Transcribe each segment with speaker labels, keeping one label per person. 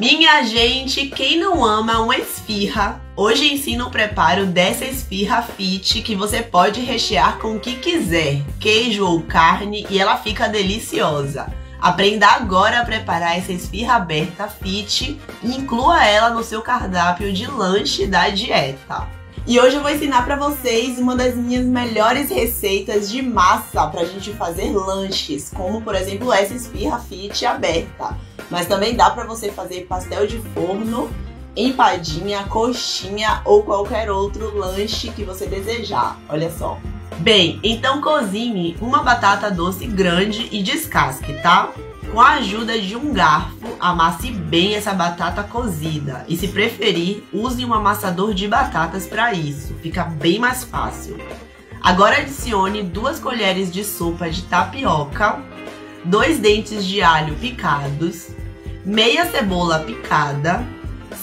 Speaker 1: Minha gente, quem não ama uma esfirra? Hoje ensino o preparo dessa esfirra fit que você pode rechear com o que quiser, queijo ou carne, e ela fica deliciosa. Aprenda agora a preparar essa esfirra aberta fit e inclua ela no seu cardápio de lanche da dieta. E hoje eu vou ensinar para vocês uma das minhas melhores receitas de massa para a gente fazer lanches, como por exemplo essa esfirra fit aberta. Mas também dá para você fazer pastel de forno, empadinha, coxinha ou qualquer outro lanche que você desejar. Olha só. Bem, então cozinhe uma batata doce grande e descasque, tá? Com a ajuda de um garfo, amasse bem essa batata cozida e se preferir, use um amassador de batatas para isso, fica bem mais fácil. Agora adicione duas colheres de sopa de tapioca, dois dentes de alho picados, meia cebola picada,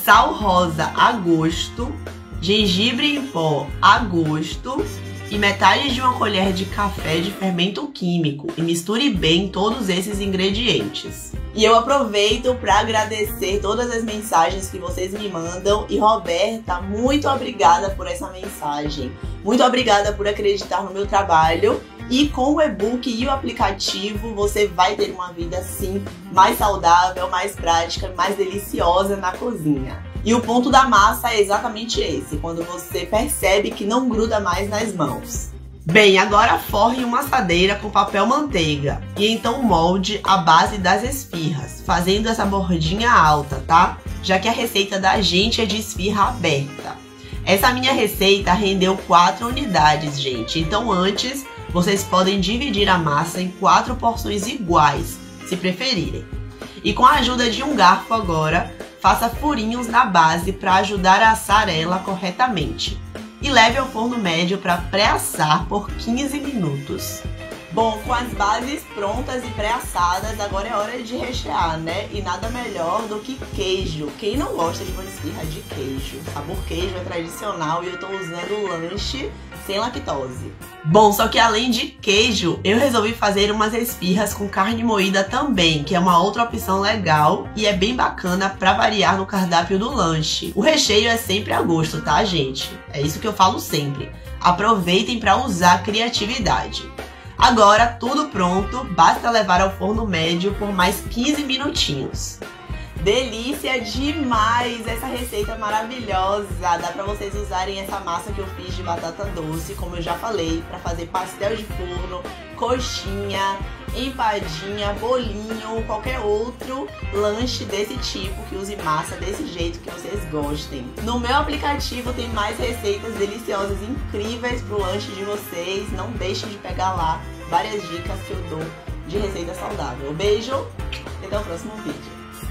Speaker 1: sal rosa a gosto, gengibre em pó a gosto e metade de uma colher de café de fermento químico e misture bem todos esses ingredientes. E eu aproveito para agradecer todas as mensagens que vocês me mandam e Roberta, muito obrigada por essa mensagem. Muito obrigada por acreditar no meu trabalho e com o e-book e o aplicativo, você vai ter uma vida sim mais saudável, mais prática, mais deliciosa na cozinha. E o ponto da massa é exatamente esse, quando você percebe que não gruda mais nas mãos. Bem, agora forre uma assadeira com papel manteiga e então molde a base das esfirras, fazendo essa bordinha alta, tá? Já que a receita da gente é de esfirra aberta. Essa minha receita rendeu 4 unidades, gente. Então antes vocês podem dividir a massa em quatro porções iguais, se preferirem. E com a ajuda de um garfo agora, faça furinhos na base para ajudar a assar ela corretamente. E leve ao forno médio para pré-assar por 15 minutos. Bom, com as bases prontas e pré-assadas, agora é hora de rechear, né? E nada melhor do que queijo. Quem não gosta de uma esfirra de queijo? Sabor queijo é tradicional e eu tô usando o lanche sem lactose. Bom, só que além de queijo, eu resolvi fazer umas esfirras com carne moída também, que é uma outra opção legal e é bem bacana para variar no cardápio do lanche. O recheio é sempre a gosto, tá, gente? É isso que eu falo sempre. Aproveitem para usar criatividade. Agora, tudo pronto, basta levar ao forno médio por mais 15 minutinhos. Delícia demais essa receita maravilhosa. Dá para vocês usarem essa massa que eu fiz de batata doce, como eu já falei, para fazer pastel de forno, coxinha, empadinha, bolinho, qualquer outro lanche desse tipo que use massa desse jeito que vocês gostem. No meu aplicativo tem mais receitas deliciosas incríveis pro lanche de vocês. Não deixem de pegar lá várias dicas que eu dou de receita saudável. Beijo até o próximo vídeo.